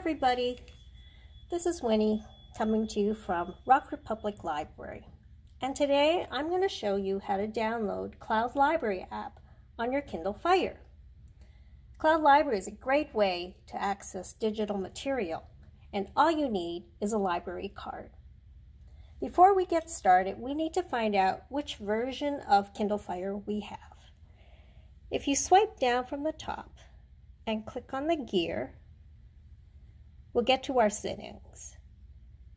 everybody, this is Winnie coming to you from Rockford Public Library. And today I'm going to show you how to download Cloud Library app on your Kindle Fire. Cloud Library is a great way to access digital material and all you need is a library card. Before we get started, we need to find out which version of Kindle Fire we have. If you swipe down from the top and click on the gear, we'll get to our settings.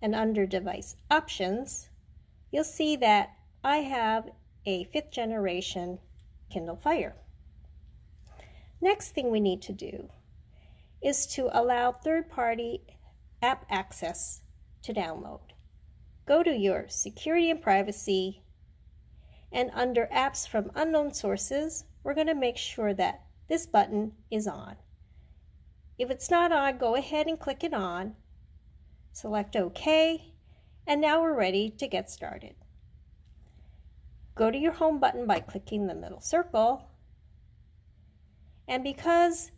And under device options, you'll see that I have a fifth generation Kindle Fire. Next thing we need to do is to allow third-party app access to download. Go to your security and privacy and under apps from unknown sources, we're going to make sure that this button is on. If it's not on, go ahead and click it on. Select OK, and now we're ready to get started. Go to your home button by clicking the middle circle. And because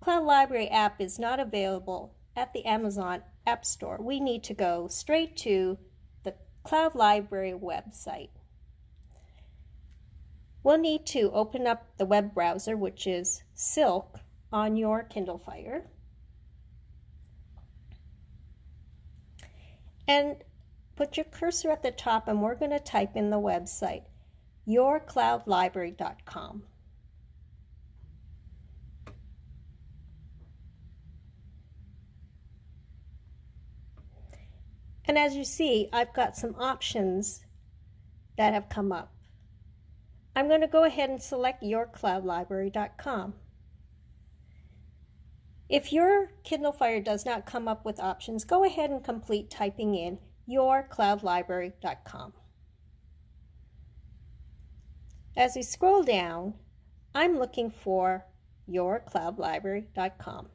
Cloud Library app is not available at the Amazon App Store, we need to go straight to the Cloud Library website. We'll need to open up the web browser, which is Silk, on your Kindle Fire. And put your cursor at the top and we're going to type in the website, yourcloudlibrary.com. And as you see, I've got some options that have come up. I'm going to go ahead and select yourcloudlibrary.com. If your Kindle Fire does not come up with options, go ahead and complete typing in yourcloudlibrary.com. As we scroll down, I'm looking for yourcloudlibrary.com.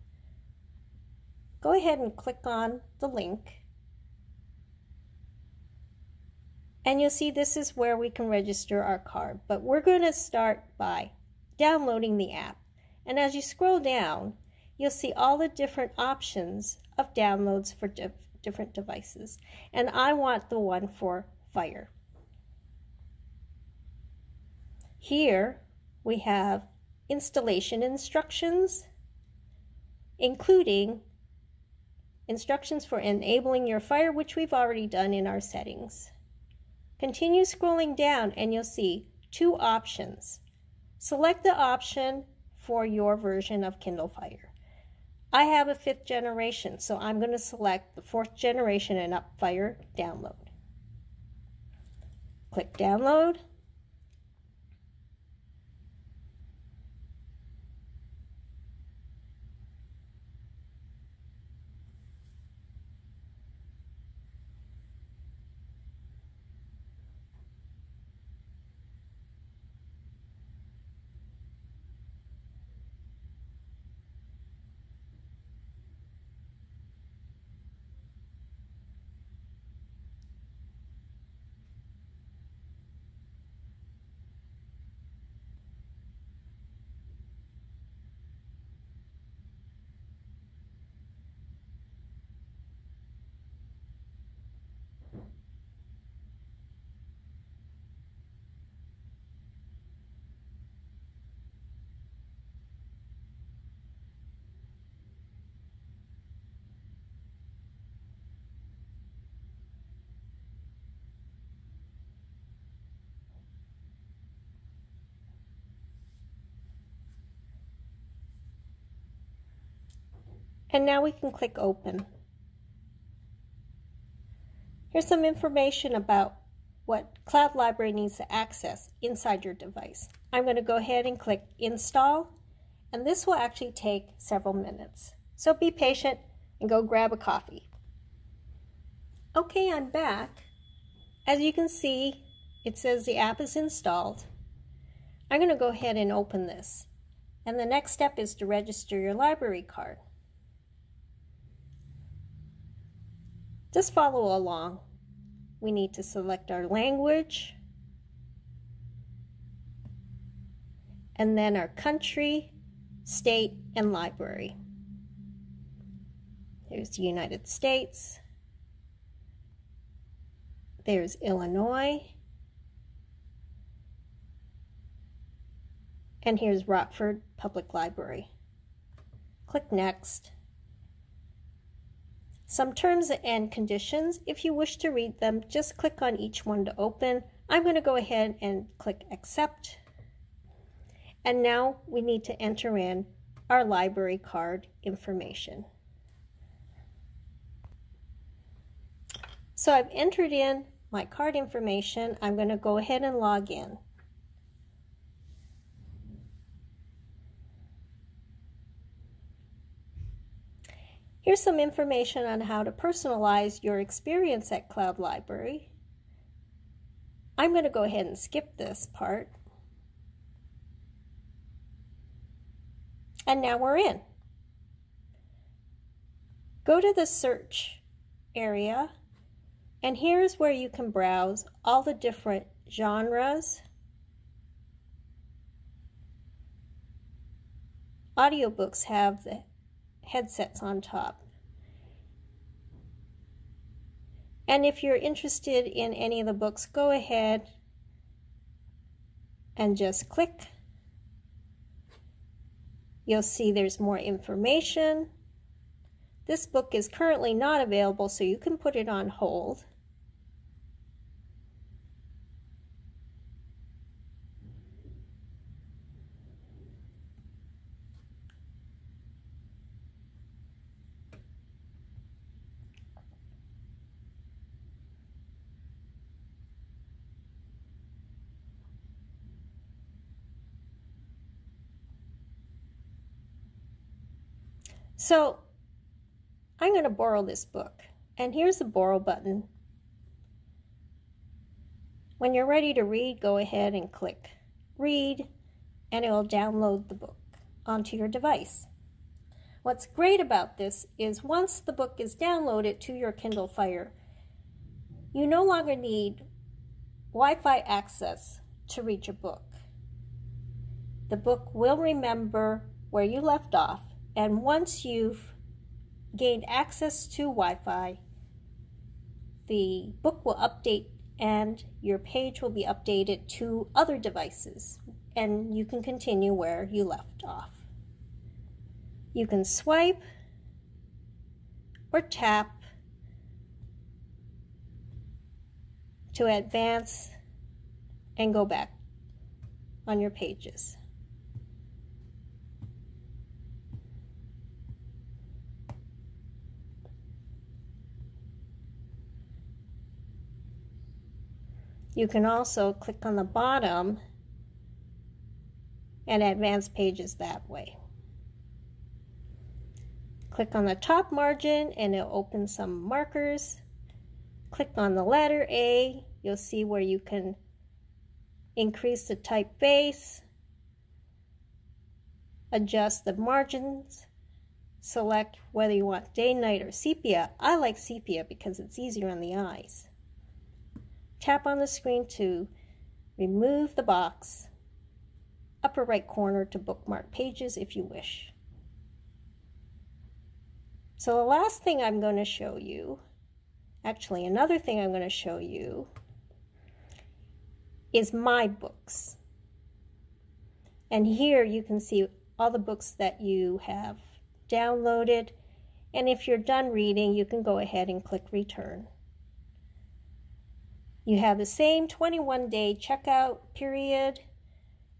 Go ahead and click on the link. And you'll see this is where we can register our card. But we're going to start by downloading the app. And as you scroll down, you'll see all the different options of downloads for different devices. And I want the one for Fire. Here we have installation instructions, including instructions for enabling your Fire, which we've already done in our settings. Continue scrolling down and you'll see two options. Select the option for your version of Kindle Fire. I have a fifth generation, so I'm going to select the fourth generation and Upfire download. Click download. And now we can click open. Here's some information about what Cloud Library needs to access inside your device. I'm going to go ahead and click install and this will actually take several minutes. So be patient and go grab a coffee. Okay, I'm back. As you can see, it says the app is installed. I'm going to go ahead and open this. And the next step is to register your library card. Just follow along. We need to select our language and then our country, state, and library. There's the United States. There's Illinois. And here's Rockford Public Library. Click Next. Some terms and conditions. If you wish to read them, just click on each one to open. I'm going to go ahead and click Accept. And now we need to enter in our library card information. So I've entered in my card information. I'm going to go ahead and log in. Here's some information on how to personalize your experience at Cloud Library. I'm going to go ahead and skip this part. And now we're in. Go to the search area and here's where you can browse all the different genres, audiobooks have the headsets on top. And if you're interested in any of the books, go ahead and just click. You'll see there's more information. This book is currently not available, so you can put it on hold. So I'm going to borrow this book. And here's the borrow button. When you're ready to read, go ahead and click read and it will download the book onto your device. What's great about this is once the book is downloaded to your Kindle Fire, you no longer need Wi-Fi access to read your book. The book will remember where you left off and once you've gained access to Wi-Fi, the book will update and your page will be updated to other devices and you can continue where you left off. You can swipe or tap to advance and go back on your pages. You can also click on the bottom and advance pages that way. Click on the top margin and it'll open some markers. Click on the letter A, you'll see where you can increase the typeface, adjust the margins, select whether you want day, night, or sepia. I like sepia because it's easier on the eyes. Tap on the screen to remove the box, upper right corner to bookmark pages if you wish. So the last thing I'm going to show you, actually another thing I'm going to show you, is my books. And here you can see all the books that you have downloaded. And if you're done reading, you can go ahead and click return. You have the same 21 day checkout period.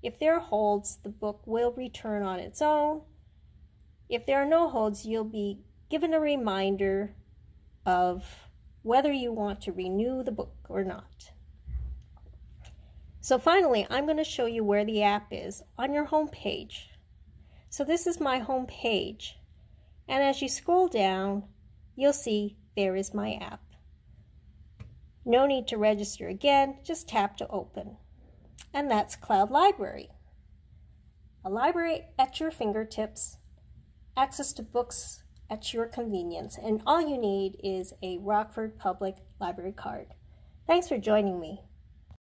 If there are holds, the book will return on its own. If there are no holds, you'll be given a reminder of whether you want to renew the book or not. So finally, I'm going to show you where the app is on your home page. So this is my home page. And as you scroll down, you'll see there is my app. No need to register again, just tap to open. And that's Cloud Library. A library at your fingertips, access to books at your convenience, and all you need is a Rockford Public Library card. Thanks for joining me.